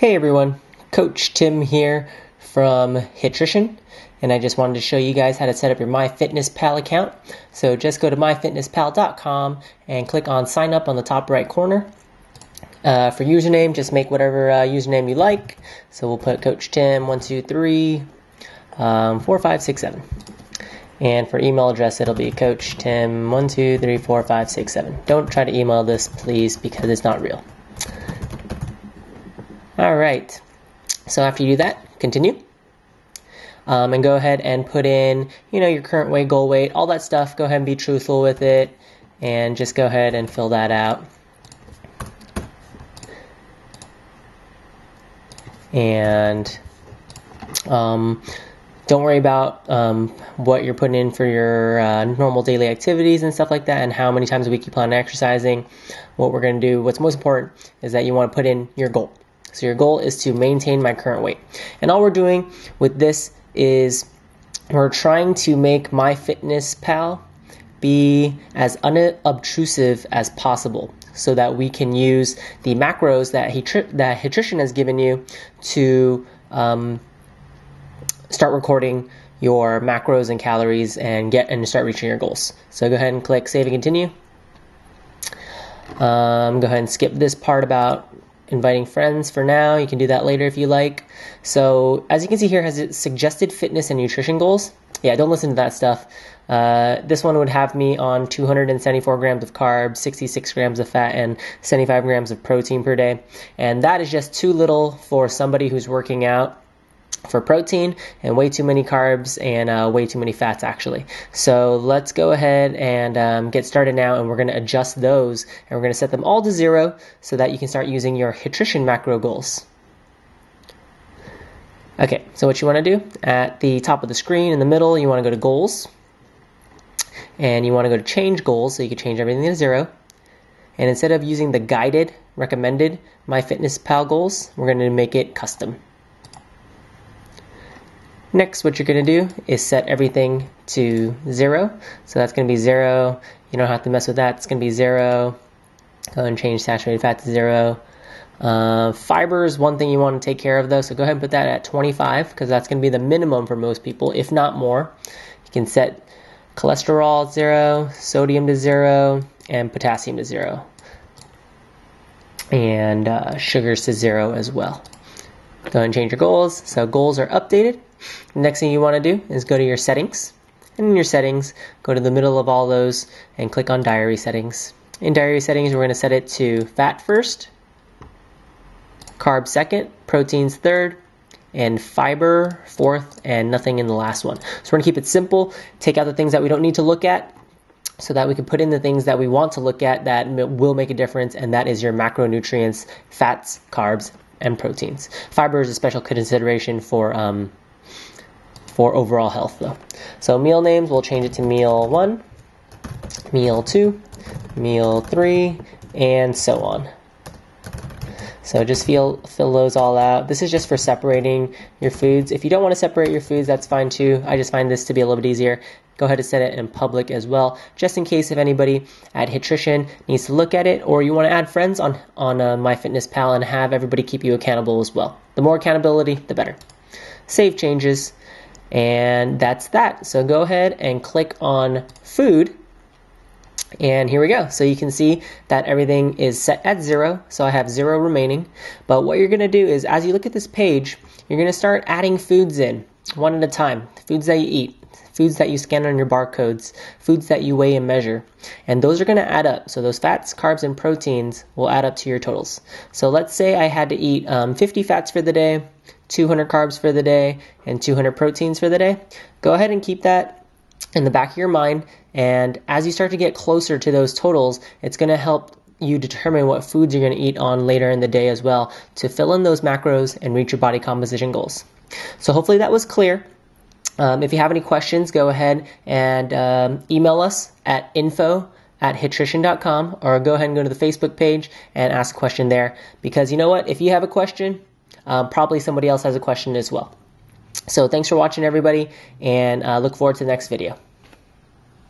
Hey everyone, Coach Tim here from HIITrition, and I just wanted to show you guys how to set up your MyFitnessPal account. So just go to myfitnesspal.com and click on sign up on the top right corner. Uh, for username, just make whatever uh, username you like. So we'll put Coach Tim one two three um, four five six seven. And for email address, it'll be Coach Tim one two three four five six seven. Don't try to email this, please, because it's not real. All right. So after you do that, continue. Um, and go ahead and put in, you know, your current weight, goal weight, all that stuff. Go ahead and be truthful with it, and just go ahead and fill that out. And um, don't worry about um, what you're putting in for your uh, normal daily activities and stuff like that, and how many times a week you plan on exercising. What we're going to do, what's most important, is that you want to put in your goal. So your goal is to maintain my current weight. And all we're doing with this is we're trying to make MyFitnessPal be as unobtrusive as possible so that we can use the macros that, Hitri- that HIITrition has given you to um, start recording your macros and calories and get and start reaching your goals. So go ahead and click save and continue. Um, go ahead and skip this part about inviting friends for now. You can do that later if you like. So, as you can see here, has it suggested fitness and nutrition goals. Yeah, don't listen to that stuff. Uh, this one would have me on 274 grams of carbs, 66 grams of fat, and 75 grams of protein per day. And that is just too little for somebody who's working out for protein and way too many carbs and uh, way too many fats actually. So let's go ahead and um, get started now and we're going to adjust those and we're going to set them all to zero so that you can start using your nutrition macro goals. Okay, so what you want to do at the top of the screen in the middle, you want to go to goals and you want to go to change goals so you can change everything to zero. And instead of using the guided, recommended MyFitnessPal goals, we're going to make it custom. Next, what you're going to do is set everything to zero. So that's going to be zero. You don't have to mess with that. It's going to be zero. Go and change saturated fat to zero. Uh, fiber is one thing you want to take care of though, so go ahead and put that at 25 because that's going to be the minimum for most people, if not more. You can set cholesterol at zero, sodium to zero, and potassium to zero, and uh, sugars to zero as well. Go ahead and change your goals. So goals are updated. Next thing you want to do is go to your settings. And in your settings, go to the middle of all those and click on diary settings. In diary settings, we're going to set it to fat first, carb second, proteins third, and fiber fourth, and nothing in the last one. So we're going to keep it simple, take out the things that we don't need to look at, so that we can put in the things that we want to look at that will make a difference, and that is your macronutrients, fats, carbs, and proteins. Fiber is a special consideration for um, for overall health, though. So meal names, we'll change it to meal one, meal two, meal three, and so on. So just feel, fill those all out. This is just for separating your foods. If you don't want to separate your foods, that's fine too. I just find this to be a little bit easier. Go ahead and set it in public as well, just in case if anybody at HIITrition needs to look at it, or you want to add friends on on uh, MyFitnessPal and have everybody keep you accountable as well. The more accountability, the better. Save changes, and that's that. So go ahead and click on food and here we go. So you can see that everything is set at zero. So I have zero remaining. But what you're going to do is as you look at this page, you're going to start adding foods in one at a time. Foods that you eat, foods that you scan on your barcodes, foods that you weigh and measure. And those are going to add up. So those fats, carbs, and proteins will add up to your totals. So let's say I had to eat um, 50 fats for the day, 200 carbs for the day, and 200 proteins for the day. Go ahead and keep that in the back of your mind. And as you start to get closer to those totals, it's going to help you determine what foods you're going to eat on later in the day as well to fill in those macros and reach your body composition goals. So hopefully that was clear. Um, if you have any questions, go ahead and um, email us at info at hiitrition.com or go ahead and go to the Facebook page and ask a question there. Because you know what? If you have a question, um, probably somebody else has a question as well. So thanks for watching, everybody, and uh, look forward to the next video.